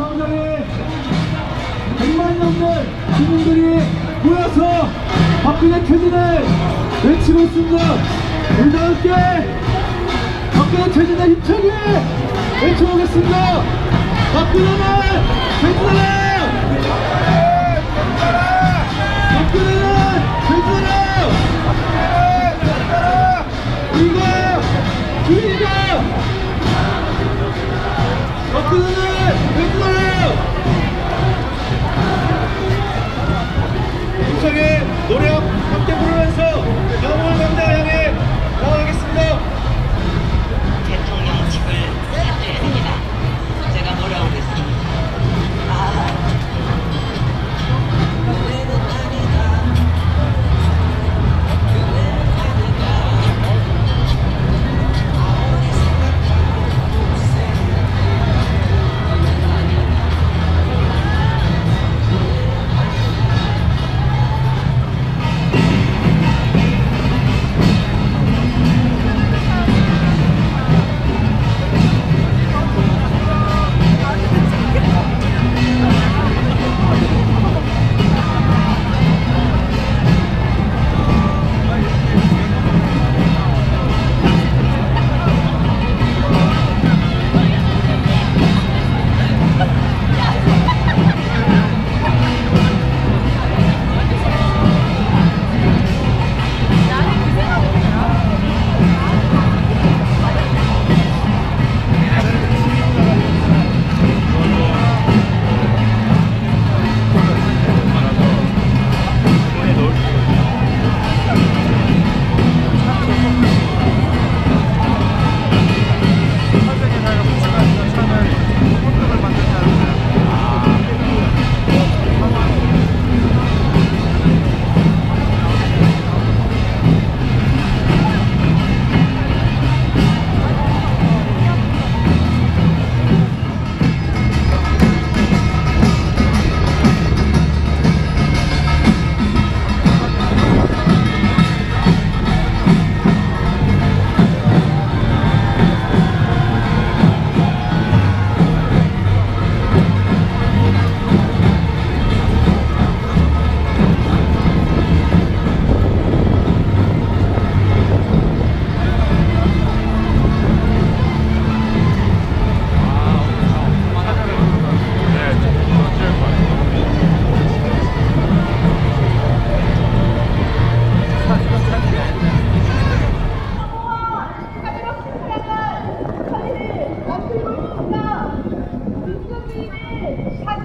광장에 100만 명들 국민들이 모여서 박근혜 퇴진을 외치고 있습니다. 우리 다 함께 박근혜 퇴진의 힘차게 외쳐보겠습니다. 박근혜는 퇴진하라! 박근혜는 퇴진하라! 우리가 주인이다!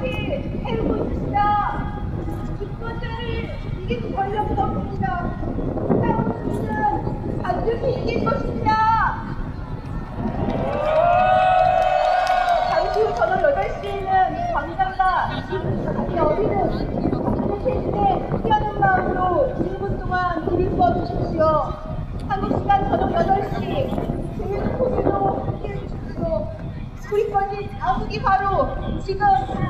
다시 해오고 있습니다. 집권자를 이긴 권력은 없습니다. 싸움은 반드시 이길 것입니다. 잠시 후 저녁 8시에는 광장과 이 어디는 박근혜 뛰어든 마음으로 1분 동안 길을 꺼주십시오. 한국 시간 저녁 8시 주민 포기도 함께 해 주십시오. 것이 나오기 바로 지금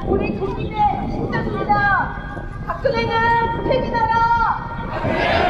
우리 국민의 심장입니다. 박근혜는 퇴진하라!